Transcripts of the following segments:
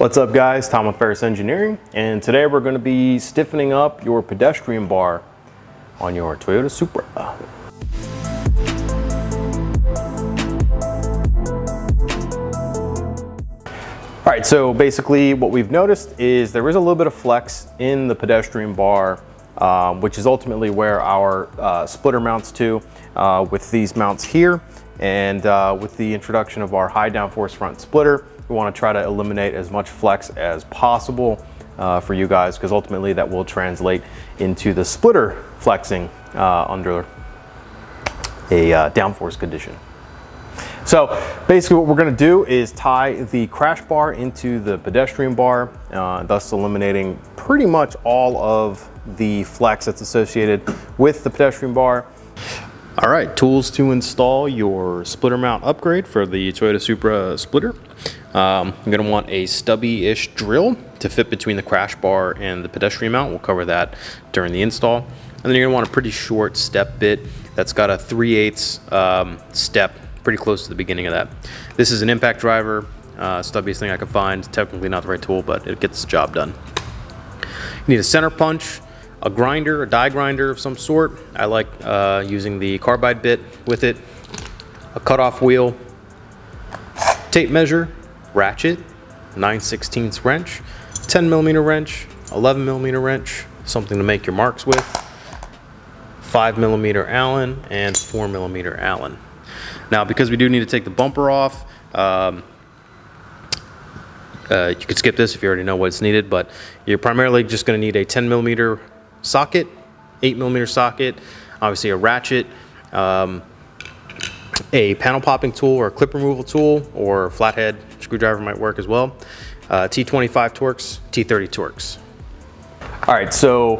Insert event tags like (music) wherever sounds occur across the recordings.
What's up guys, Tom with Verus Engineering, and today we're going to be stiffening up your pedestrian bar on your Toyota Supra. All right, so basically what we've noticed is there is a little bit of flex in the pedestrian bar, um, which is ultimately where our uh, splitter mounts to uh, with these mounts here. And uh, with the introduction of our high downforce front splitter, we wanna try to eliminate as much flex as possible uh, for you guys, because ultimately that will translate into the splitter flexing uh, under a uh, downforce condition. So basically what we're gonna do is tie the crash bar into the pedestrian bar, uh, thus eliminating pretty much all of the flex that's associated with the pedestrian bar. All right, tools to install your splitter mount upgrade for the Toyota Supra splitter. Um, you're gonna want a stubby-ish drill to fit between the crash bar and the pedestrian mount. We'll cover that during the install. And then you're gonna want a pretty short step bit that's got a 3 8 um, step pretty close to the beginning of that. This is an impact driver, uh, stubbiest thing I could find. Technically not the right tool, but it gets the job done. You need a center punch, a grinder, a die grinder of some sort. I like uh, using the carbide bit with it, a cutoff wheel, tape measure, ratchet, 9 16 wrench, 10 millimeter wrench, 11 millimeter wrench, something to make your marks with, 5 millimeter Allen, and 4 millimeter Allen. Now, because we do need to take the bumper off, um, uh, you could skip this if you already know what's needed, but you're primarily just going to need a 10 millimeter socket, 8 millimeter socket, obviously a ratchet, um, a panel popping tool or a clip removal tool or flathead screwdriver might work as well. Uh, T25 Torx, T30 Torx. All right, so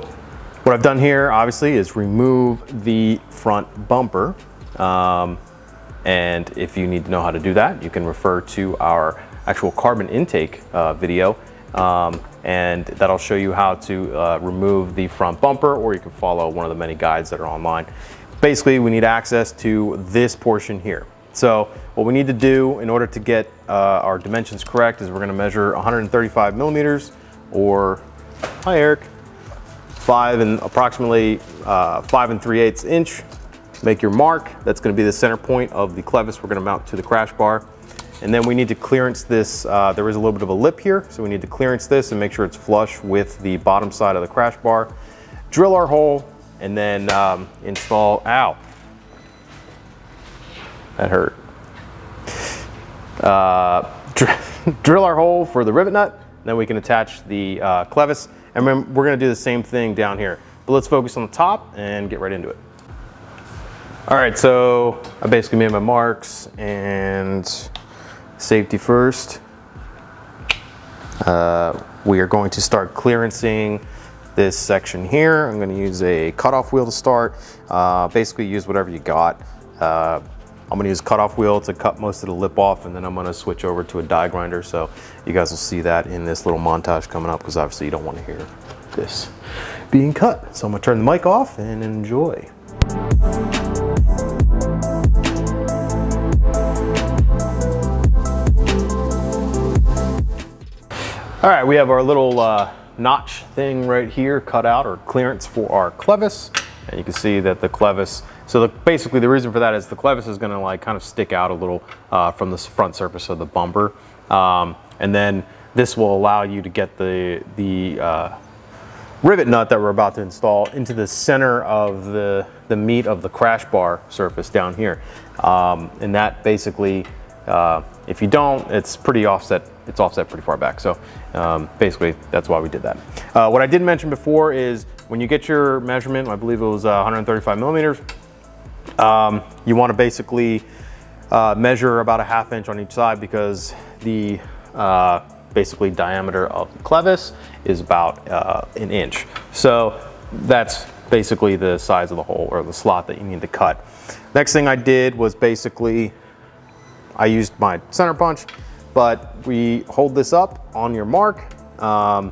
what I've done here obviously is remove the front bumper. Um, and if you need to know how to do that, you can refer to our actual carbon intake uh, video um, and that'll show you how to uh, remove the front bumper or you can follow one of the many guides that are online. Basically, we need access to this portion here. So what we need to do in order to get uh, our dimensions correct is we're gonna measure 135 millimeters or, hi Eric, five and approximately uh, five and three eighths inch. Make your mark. That's gonna be the center point of the clevis we're gonna mount to the crash bar. And then we need to clearance this, uh, there is a little bit of a lip here, so we need to clearance this and make sure it's flush with the bottom side of the crash bar. Drill our hole and then um, install, ow, that hurt. Uh, dr (laughs) drill our hole for the rivet nut, then we can attach the uh, clevis, and we're gonna do the same thing down here. But let's focus on the top and get right into it. All right, so I basically made my marks and safety first. Uh, we are going to start clearancing this section here. I'm gonna use a cutoff wheel to start. Uh, basically use whatever you got. Uh, I'm gonna use cutoff wheel to cut most of the lip off and then I'm gonna switch over to a die grinder. So you guys will see that in this little montage coming up because obviously you don't wanna hear this being cut. So I'm gonna turn the mic off and enjoy. All right, we have our little uh, notch thing right here cut out or clearance for our clevis. And you can see that the clevis, so the, basically the reason for that is the clevis is gonna like kind of stick out a little uh, from the front surface of the bumper. Um, and then this will allow you to get the, the uh, rivet nut that we're about to install into the center of the, the meat of the crash bar surface down here. Um, and that basically, uh, if you don't, it's pretty offset, it's offset pretty far back. So um, basically that's why we did that. Uh, what I did mention before is when you get your measurement, I believe it was uh, 135 millimeters, um, you wanna basically uh, measure about a half inch on each side because the uh, basically diameter of the clevis is about an inch. So that's basically the size of the hole or the slot that you need to cut. Next thing I did was basically, I used my center punch, but we hold this up on your mark, um,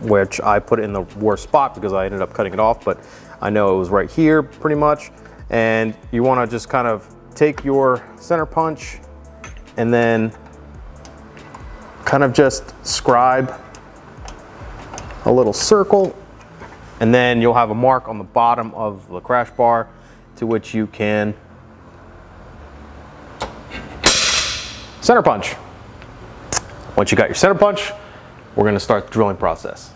which I put in the worst spot because I ended up cutting it off, but I know it was right here pretty much. And you wanna just kind of take your center punch and then kind of just scribe a little circle and then you'll have a mark on the bottom of the crash bar to which you can center punch. Once you got your center punch, we're gonna start the drilling process.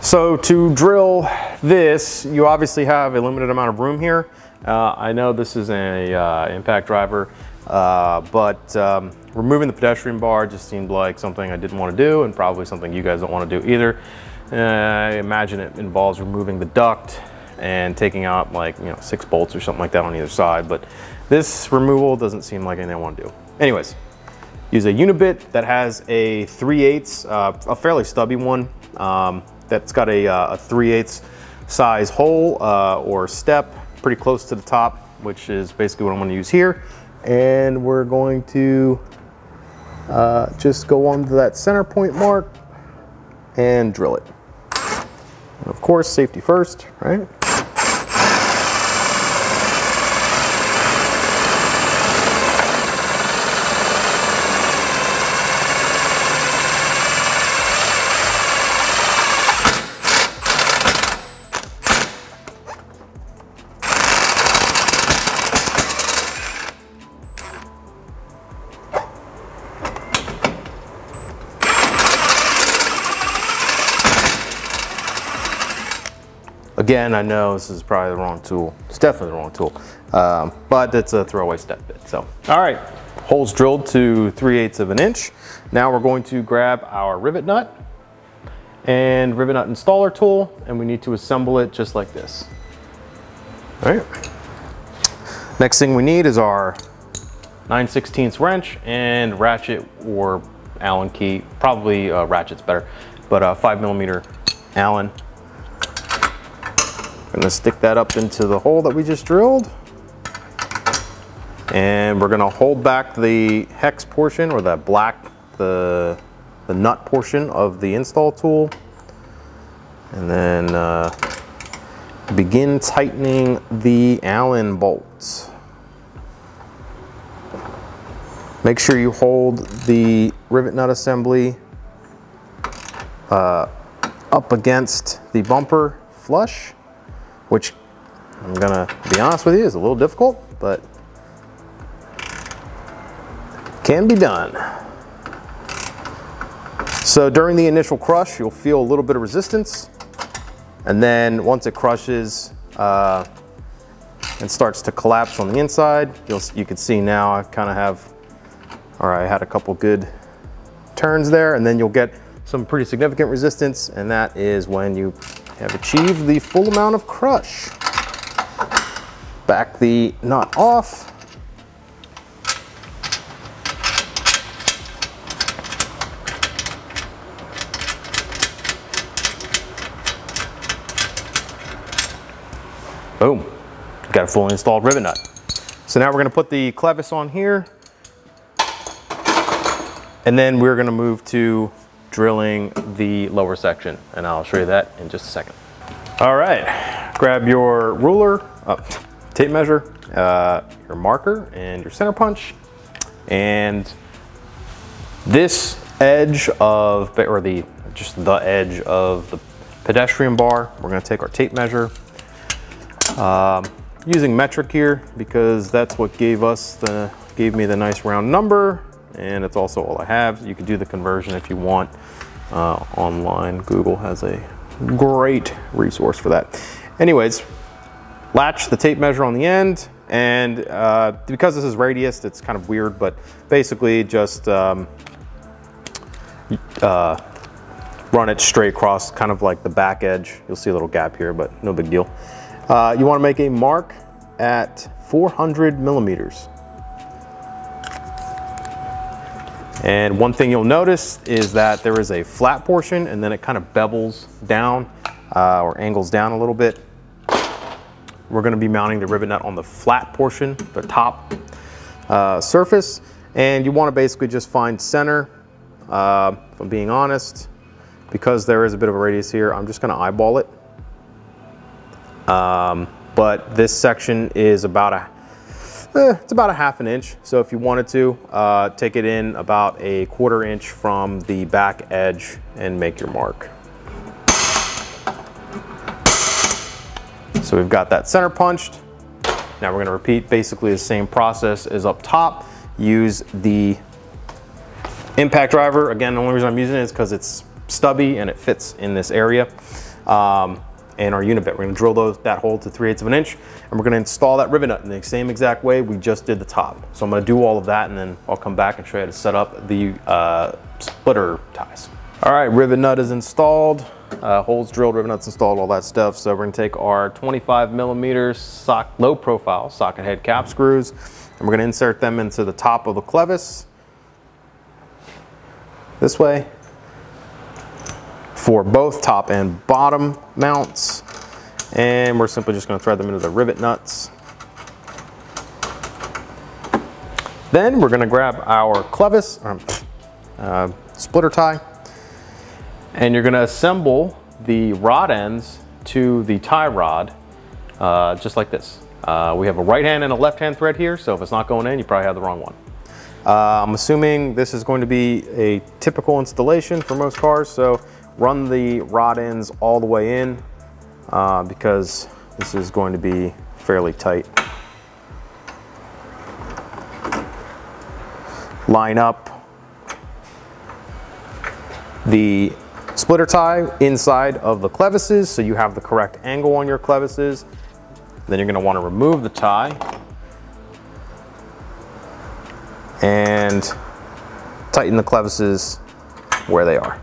So to drill this, you obviously have a limited amount of room here. Uh, I know this is a uh, impact driver, uh, but um, removing the pedestrian bar just seemed like something I didn't want to do and probably something you guys don't want to do either. Uh, I imagine it involves removing the duct and taking out like, you know, six bolts or something like that on either side. But this removal doesn't seem like anything I want to do. Anyways, use a unibit that has a 3 8 uh, a fairly stubby one. Um, that's got a, uh, a 3 8 size hole uh, or step pretty close to the top, which is basically what I'm gonna use here. And we're going to uh, just go on to that center point mark and drill it. And of course, safety first, right? Again, I know this is probably the wrong tool. It's definitely the wrong tool, um, but it's a throwaway step bit. So, all right, holes drilled to 3 eighths of an inch. Now we're going to grab our rivet nut and rivet nut installer tool, and we need to assemble it just like this. All right. Next thing we need is our 9 16 wrench and ratchet or Allen key. Probably uh, ratchet's better, but a uh, 5 millimeter Allen Gonna stick that up into the hole that we just drilled. And we're gonna hold back the hex portion or that black, the, the nut portion of the install tool. And then uh, begin tightening the Allen bolts. Make sure you hold the rivet nut assembly uh, up against the bumper flush which I'm gonna be honest with you is a little difficult, but can be done. So during the initial crush, you'll feel a little bit of resistance. And then once it crushes uh, and starts to collapse on the inside, you'll, you can see now I kind of have, right, I had a couple good turns there and then you'll get some pretty significant resistance and that is when you have achieved the full amount of crush. Back the nut off. Boom, got a fully installed rivet nut. So now we're gonna put the clevis on here and then we're gonna move to drilling the lower section and I'll show you that in just a second. All right, grab your ruler, uh, tape measure, uh, your marker and your center punch and this edge of, or the, just the edge of the pedestrian bar, we're gonna take our tape measure. Um, using metric here because that's what gave us the, gave me the nice round number and it's also all I have. You can do the conversion if you want uh, online. Google has a great resource for that. Anyways, latch the tape measure on the end and uh, because this is radius, it's kind of weird, but basically just um, uh, run it straight across, kind of like the back edge. You'll see a little gap here, but no big deal. Uh, you wanna make a mark at 400 millimeters. And one thing you'll notice is that there is a flat portion and then it kind of bevels down uh, or angles down a little bit. We're gonna be mounting the rivet nut on the flat portion, the top uh, surface. And you wanna basically just find center, uh, if I'm being honest, because there is a bit of a radius here, I'm just gonna eyeball it. Um, but this section is about a Eh, it's about a half an inch. So if you wanted to, uh, take it in about a quarter inch from the back edge and make your mark. So we've got that center punched. Now we're gonna repeat basically the same process as up top. Use the impact driver. Again, the only reason I'm using it is because it's stubby and it fits in this area. Um, and our unibit. We're gonna drill those, that hole to 3 eighths of an inch and we're gonna install that rivet nut in the same exact way we just did the top. So I'm gonna do all of that and then I'll come back and show you how to set up the uh, splitter ties. All right, rivet nut is installed, uh, holes drilled, rivet nuts installed, all that stuff. So we're gonna take our 25 millimeter sock, low profile socket head cap screws and we're gonna insert them into the top of the clevis this way for both top and bottom mounts. And we're simply just gonna thread them into the rivet nuts. Then we're gonna grab our clevis, um, uh, splitter tie, and you're gonna assemble the rod ends to the tie rod, uh, just like this. Uh, we have a right hand and a left hand thread here, so if it's not going in, you probably have the wrong one. Uh, I'm assuming this is going to be a typical installation for most cars, so run the rod ends all the way in uh, because this is going to be fairly tight. Line up the splitter tie inside of the clevises so you have the correct angle on your clevises. Then you're going to want to remove the tie and tighten the clevises where they are.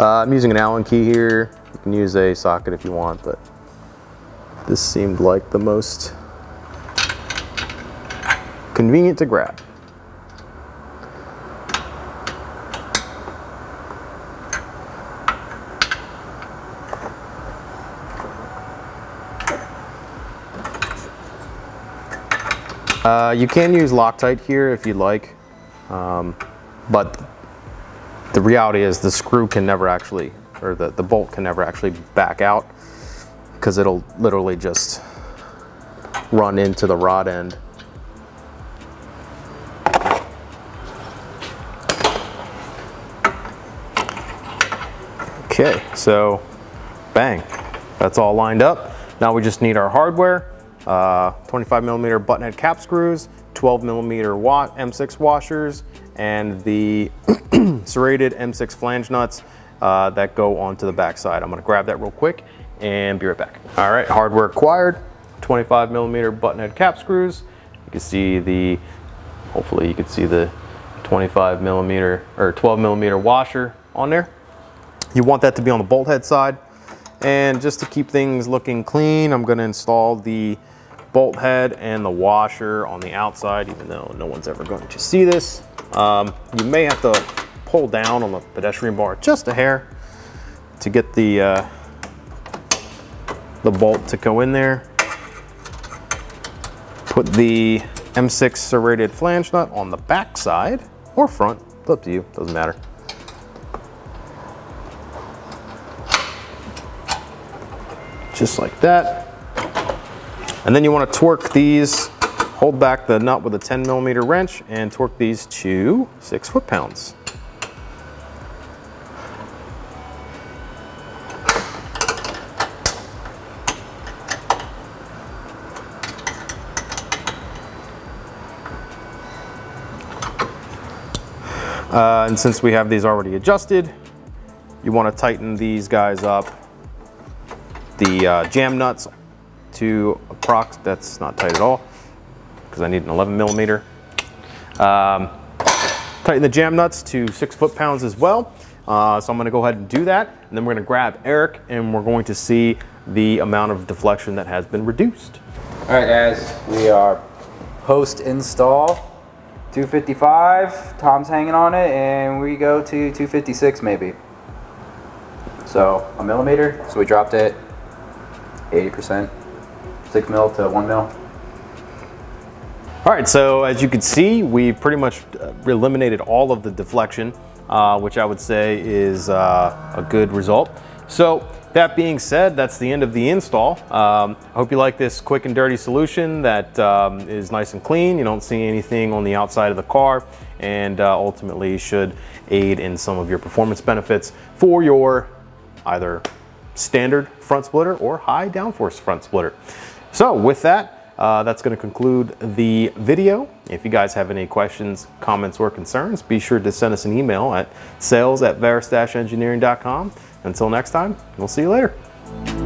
Uh, I'm using an Allen key here. You can use a socket if you want, but this seemed like the most convenient to grab. Uh, you can use Loctite here if you'd like, um, but the reality is the screw can never actually, or the, the bolt can never actually back out because it'll literally just run into the rod end. Okay, so bang, that's all lined up. Now we just need our hardware, uh, 25 millimeter button head cap screws, 12 millimeter watt M6 washers, and the serrated M6 flange nuts uh, that go onto the backside. I'm gonna grab that real quick and be right back. All right, hardware acquired, 25 millimeter button head cap screws. You can see the, hopefully you can see the 25 millimeter or 12 millimeter washer on there. You want that to be on the bolt head side. And just to keep things looking clean, I'm gonna install the bolt head and the washer on the outside, even though no one's ever going to see this. Um, you may have to pull down on the pedestrian bar just a hair to get the, uh, the bolt to go in there. Put the M6 serrated flange nut on the back side or front, it's up to you, doesn't matter. Just like that. And then you want to torque these, hold back the nut with a 10 millimeter wrench and torque these to six foot pounds. Uh, and since we have these already adjusted, you want to tighten these guys up. The uh, jam nuts to approx, that's not tight at all because I need an 11 millimeter. Um, tighten the jam nuts to six foot pounds as well. Uh, so I'm gonna go ahead and do that. And then we're gonna grab Eric and we're going to see the amount of deflection that has been reduced. All right guys, we are post install 255, Tom's hanging on it, and we go to 256 maybe. So a millimeter, so we dropped it 80%, six mil to one mil. All right, so as you can see, we've pretty much uh, eliminated all of the deflection, uh, which I would say is uh, a good result. So That being said, that's the end of the install. Um, I hope you like this quick and dirty solution that um, is nice and clean. You don't see anything on the outside of the car and uh, ultimately should aid in some of your performance benefits for your either standard front splitter or high downforce front splitter. So with that, uh, that's going to conclude the video. If you guys have any questions, comments, or concerns, be sure to send us an email at sales at verus-engineering.com. Until next time, we'll see you later.